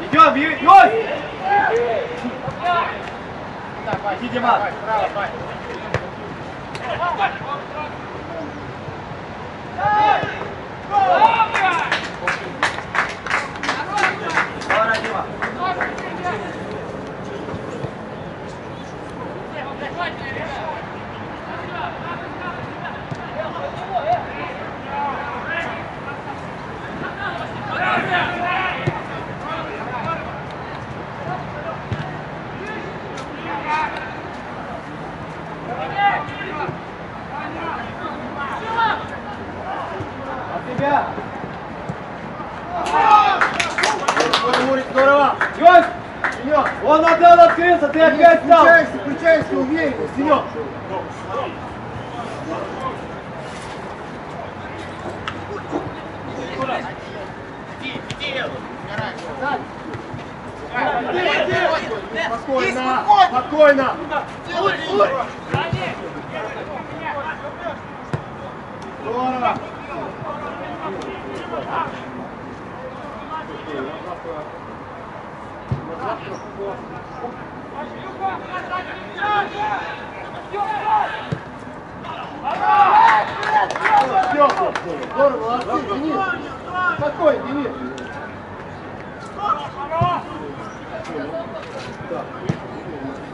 Идем, Ю- Юсь! Иди, Димас. Давай, Дима. От тебя. Он отдал открылся, ты опять стал! Включайся, включайся, уверенно, Сенек! Спокойно, спокойно! Здорово! Здорово, молодцы, Денис! Спокойно, Денис! Thank you.